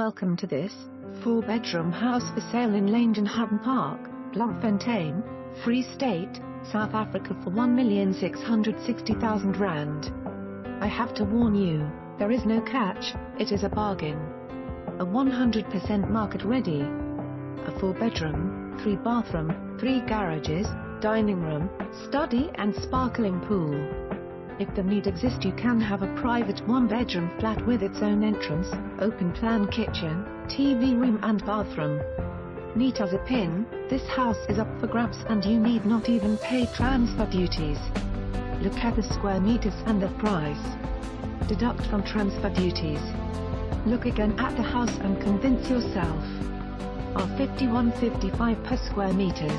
Welcome to this four-bedroom house for sale in Langenhovenpark, Bloemfontein, Free State, South Africa for 1,660,000 rand. I have to warn you, there is no catch, it is a bargain. A 100% market ready. A four-bedroom, three-bathroom, three garages, dining room, study and sparkling pool. If the need exists you can have a private one-bedroom flat with its own entrance, open plan kitchen, TV room and bathroom. Neat as a pin, this house is up for grabs and you need not even pay transfer duties. Look at the square meters and the price. Deduct from transfer duties. Look again at the house and convince yourself. Are 51.55 per square meters.